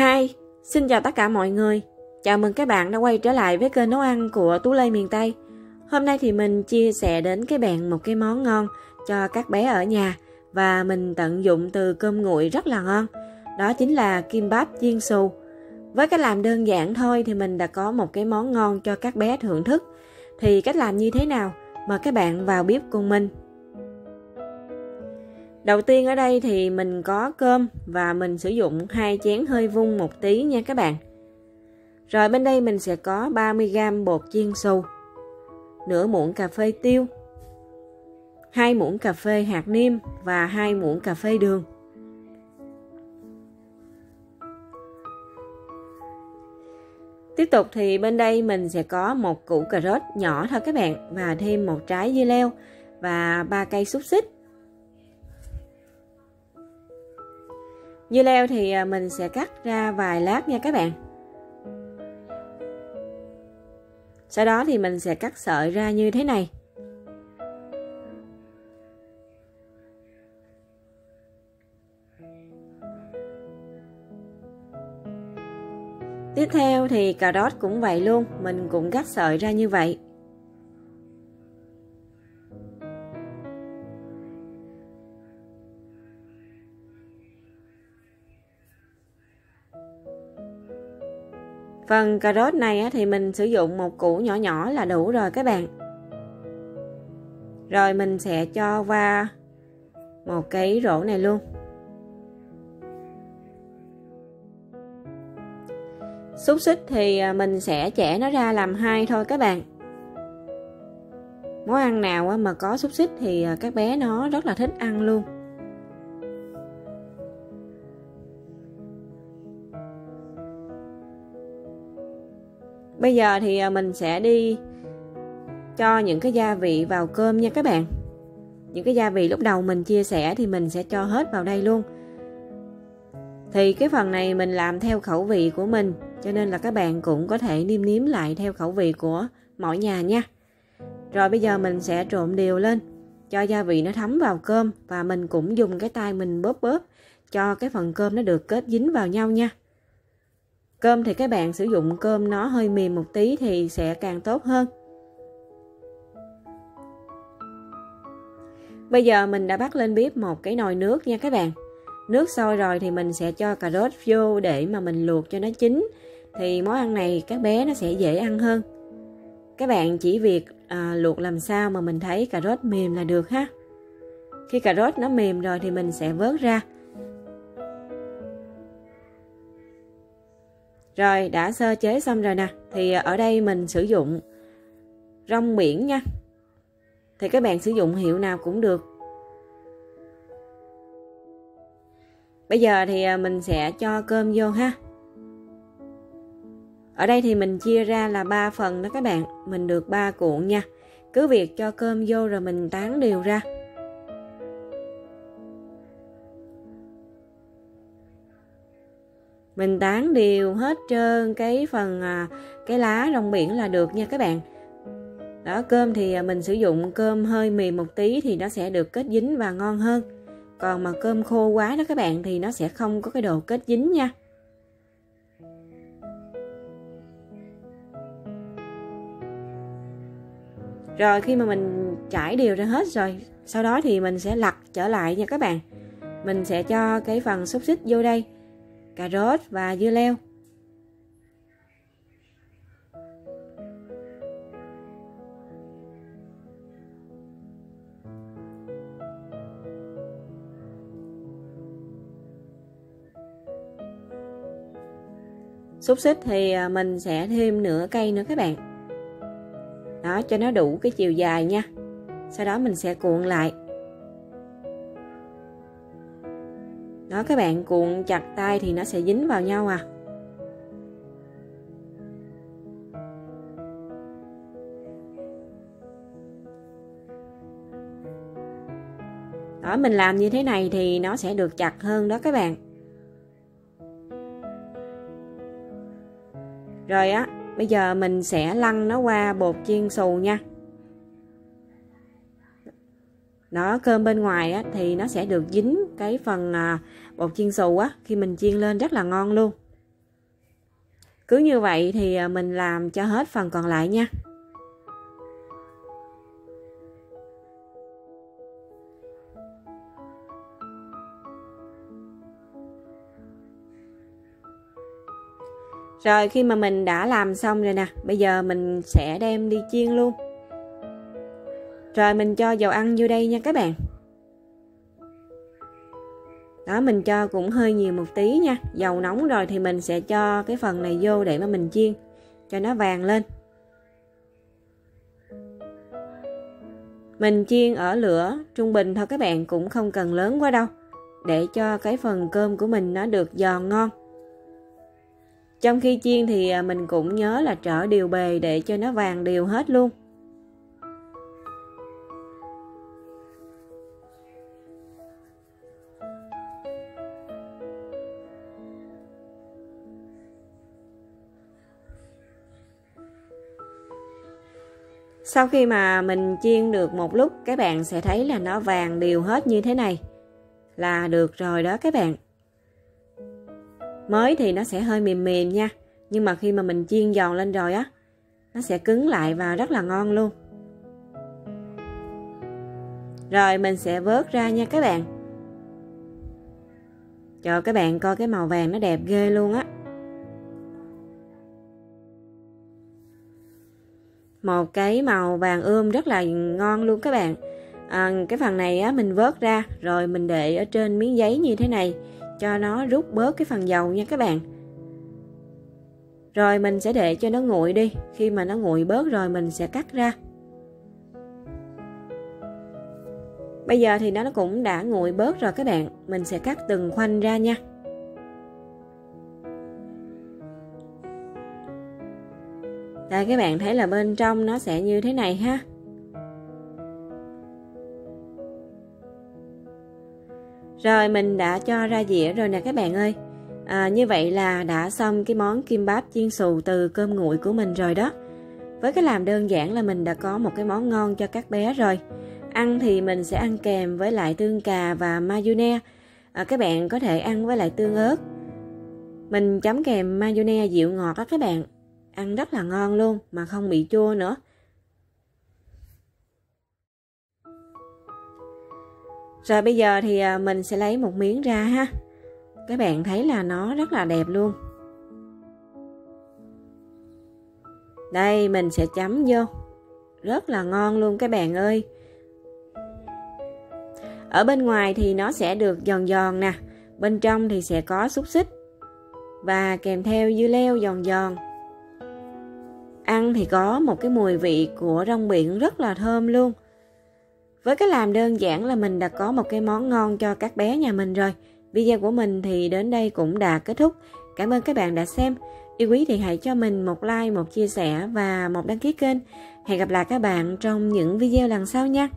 Hi, xin chào tất cả mọi người. Chào mừng các bạn đã quay trở lại với kênh nấu ăn của Tú Lê miền Tây. Hôm nay thì mình chia sẻ đến các bạn một cái món ngon cho các bé ở nhà và mình tận dụng từ cơm nguội rất là ngon. Đó chính là kim bắp chiên xù. Với cách làm đơn giản thôi thì mình đã có một cái món ngon cho các bé thưởng thức. Thì cách làm như thế nào? Mời các bạn vào bếp cùng mình. Đầu tiên ở đây thì mình có cơm và mình sử dụng hai chén hơi vung một tí nha các bạn. Rồi bên đây mình sẽ có 30g bột chiên xù, nửa muỗng cà phê tiêu, hai muỗng cà phê hạt niêm và hai muỗng cà phê đường. Tiếp tục thì bên đây mình sẽ có một củ cà rốt nhỏ thôi các bạn và thêm một trái dưa leo và ba cây xúc xích Dưa leo thì à, mình sẽ cắt ra vài lát nha các bạn. Sau đó thì mình sẽ cắt sợi ra như thế này. Tiếp theo thì cà rốt cũng vậy luôn, mình cũng cắt sợi ra như vậy. Vâng, Phần cà rốt này thì mình sử dụng một củ nhỏ nhỏ là đủ rồi các bạn. Rồi mình sẽ cho qua một cái rổ này luôn. Xúc xích thì à, mình sẽ chẻ nó ra làm hai thôi các bạn. Món ăn nào mà có xúc xích thì à, các bé nó rất là thích ăn luôn. Bây giờ thì à, mình sẽ đi cho những cái gia vị vào cơm nha các bạn. Những cái gia vị lúc đầu mình chia sẻ thì mình sẽ cho hết vào đây luôn. Thì cái phần này mình làm theo khẩu vị của mình, cho nên là các bạn cũng có thể nêm nếm lại theo khẩu vị của mỗi nhà nha. Rồi bây giờ mình sẽ trộn đều lên, cho gia vị nó thấm vào cơm và mình cũng dùng cái tay mình bóp bóp cho cái phần cơm nó được kết dính vào nhau nha. Cơm thì các bạn sử dụng cơm nó hơi mềm một tí thì sẽ càng tốt hơn. Bây giờ mình đã bắt lên bếp một cái nồi nước nha các bạn. Nước sôi rồi thì mình sẽ cho cà rốt vô để mà mình luộc cho nó chín. Thì món ăn này các bé nó sẽ dễ ăn hơn. Các bạn chỉ việc à, luộc làm sao mà mình thấy cà rốt mềm là được ha. Khi cà rốt nó mềm rồi thì mình sẽ vớt ra Rồi, đã sơ chế xong rồi nè, Thì ở đây mình sử dụng rong biển nha. Thì các bạn sử dụng hiệu nào cũng được. Bây giờ thì à, mình sẽ cho cơm vô ha. Ở đây thì mình chia ra là 3 phần đó các bạn. Mình được 3 cuộn nha. Cứ việc cho cơm vô rồi mình tán đều ra. Mình tán đều hết trơn cái phần à, cái lá rong biển là được nha các bạn. Đó, cơm thì à, mình sử dụng cơm hơi mềm một tí thì nó sẽ được kết dính và ngon hơn. Còn mà cơm khô quá đó các bạn thì nó sẽ không có cái độ kết dính nha. Rồi, khi mà mình trải đều ra hết rồi, sau đó thì mình sẽ lặt trở lại nha các bạn. Mình sẽ cho cái phần xúc xích vô đây cà rốt và dưa leo. Xúc xích thì à, mình sẽ thêm nửa cây nữa các bạn. Đó, cho nó đủ cái chiều dài nha. Sau đó mình sẽ cuộn lại. Đó các bạn cuộn chặt tay thì nó sẽ dính vào nhau à. Đó mình làm như thế này thì nó sẽ được chặt hơn đó các bạn. Rồi á bây giờ mình sẽ lăn nó qua bột chiên xù nha. Đó cơm bên ngoài á, thì nó sẽ được dính cái phần à, bột chiên xù á khi mình chiên lên rất là ngon luôn cứ như vậy thì à, mình làm cho hết phần còn lại nha Rồi khi mà mình đã làm xong rồi nè, bây giờ mình sẽ đem đi chiên luôn. Rồi mình cho dầu ăn vô đây nha các bạn. Đó, mình cho cũng hơi nhiều một tí nha. Dầu nóng rồi thì mình sẽ cho cái phần này vô để mà mình chiên, cho nó vàng lên. Mình chiên ở lửa trung bình thôi, các bạn cũng không cần lớn quá đâu, để cho cái phần cơm của mình nó được giòn ngon. Trong khi chiên thì à, mình cũng nhớ là trở đều bề để cho nó vàng đều hết luôn. Sau khi mà mình chiên được một lúc các bạn sẽ thấy là nó vàng đều hết như thế này. Là được rồi đó các bạn. Mới thì nó sẽ hơi mềm mềm nha, nhưng mà khi mà mình chiên giòn lên rồi á, nó sẽ cứng lại và rất là ngon luôn. Rồi mình sẽ vớt ra nha các bạn. Cho các bạn coi cái màu vàng nó đẹp ghê luôn á. Một cái màu vàng ươm rất là ngon luôn các bạn. À, cái phần này á mình vớt ra rồi mình để ở trên miếng giấy như thế này cho nó rút bớt cái phần dầu nha các bạn. Rồi mình sẽ để cho nó nguội đi. Khi mà nó nguội bớt rồi mình sẽ cắt ra. Bây giờ thì nó cũng đã nguội bớt rồi các bạn. Mình sẽ cắt từng khoanh ra nha. Đây các bạn thấy là bên trong nó sẽ như thế này ha Rồi mình đã cho ra dĩa rồi nè các bạn ơi. À, như vậy là đã xong cái món kim báp chiên xù từ cơm nguội của mình rồi đó. Với cái làm đơn giản là mình đã có một cái món ngon cho các bé rồi. Ăn thì mình sẽ ăn kèm với lại tương cà và mayonnaise. À, các bạn có thể ăn với lại tương ớt. Mình chấm kèm mayonnaise dịu ngọt đó các bạn. Ăn rất là ngon luôn, mà không bị chua nữa. Rồi bây giờ thì à, mình sẽ lấy một miếng ra ha. Các bạn thấy là nó rất là đẹp luôn. Đây, mình sẽ chấm vô. Rất là ngon luôn các bạn ơi. Ở bên ngoài thì nó sẽ được giòn giòn nè. Bên trong thì sẽ có xúc xích. Và kèm theo dưa leo giòn giòn. Ăn thì có một cái mùi vị của rong biển rất là thơm luôn. Với cái làm đơn giản là mình đã có một cái món ngon cho các bé nhà mình rồi. Video của mình thì đến đây cũng đã kết thúc. Cảm ơn các bạn đã xem. Yêu quý thì hãy cho mình một like, một chia sẻ và một đăng ký kênh. Hẹn gặp lại các bạn trong những video lần sau nha.